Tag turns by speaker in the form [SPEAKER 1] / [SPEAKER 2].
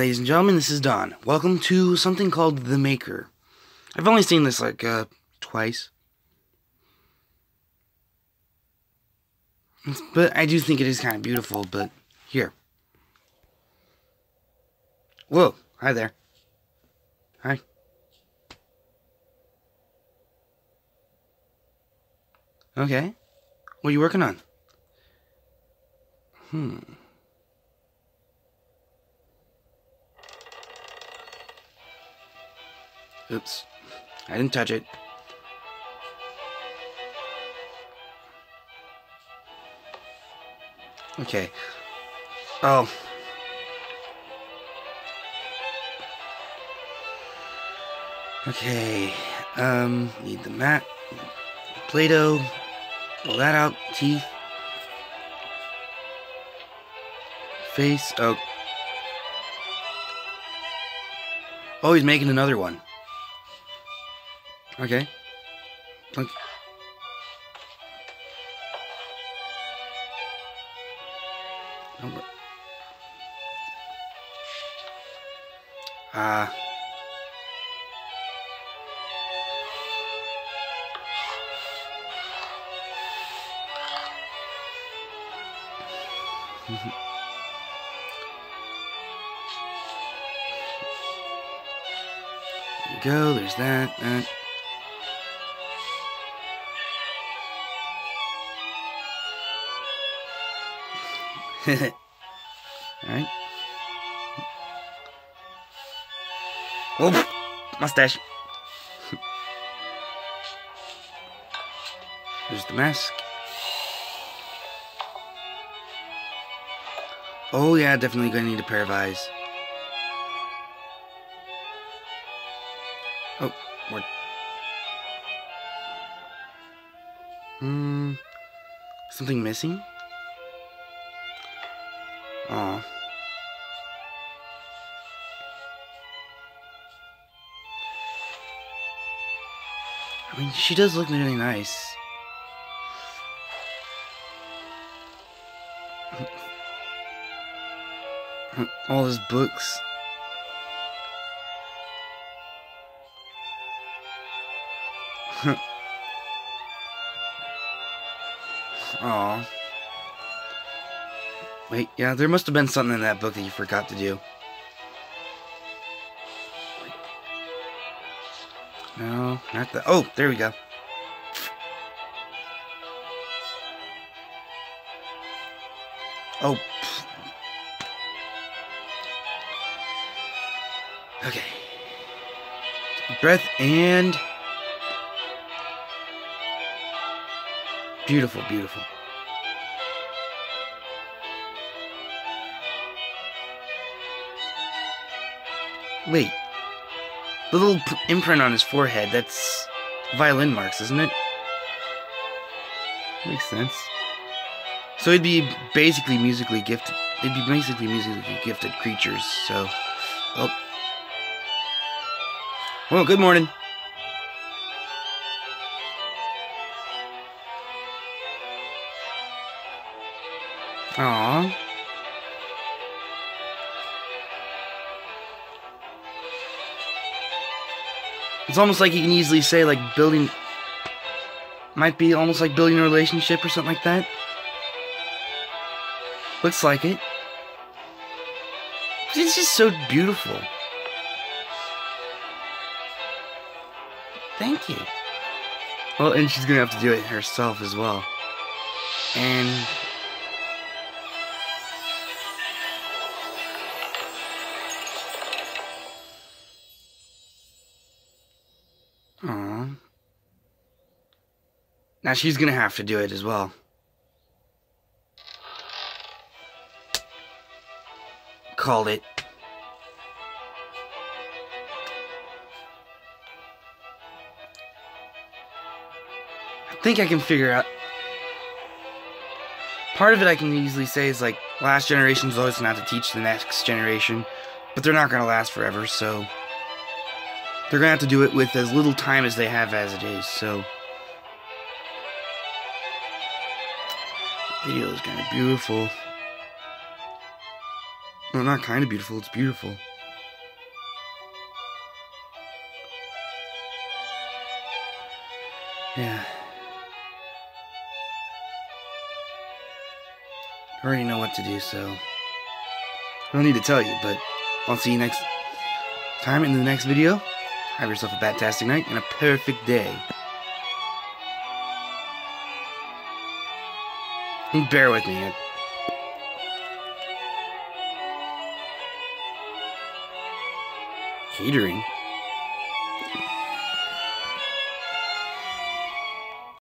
[SPEAKER 1] Ladies and gentlemen, this is Don. Welcome to something called The Maker. I've only seen this like uh, twice. But I do think it is kind of beautiful, but here. Whoa, hi there. Hi. Okay. What are you working on? Hmm. Oops. I didn't touch it. Okay. Oh. Okay. Um, need the mat. Play-Doh. Pull that out. Teeth. Face. Oh. Oh, he's making another one. Okay. Okay. Ah. Uh, go, there's that, that. Alright. Oh, mustache. There's the mask. Oh yeah, definitely gonna need a pair of eyes. Oh, what? Hmm. Something missing? Aw. I mean, she does look really nice. All his books. Aw. Wait, yeah, there must have been something in that book that you forgot to do. No, not that. Oh, there we go. Oh. Okay. Breath and... Beautiful, beautiful. Wait. The little imprint on his forehead, that's violin marks, isn't it? Makes sense. So it'd be basically musically gifted. It'd be basically musically gifted creatures, so... Oh. Well, good morning. Aww. It's almost like you can easily say, like, building... Might be almost like building a relationship or something like that. Looks like it. It's just so beautiful. Thank you. Well, and she's gonna have to do it herself as well. And Now she's gonna have to do it as well. Called it. I think I can figure out. Part of it I can easily say is like, last generation's always have to teach the next generation, but they're not gonna last forever, so they're gonna have to do it with as little time as they have as it is, so. video is kind of beautiful. No, not kind of beautiful, it's beautiful. Yeah. I already know what to do, so... I don't need to tell you, but I'll see you next time in the next video. Have yourself a fantastic night and a perfect day. Bear with me. Catering?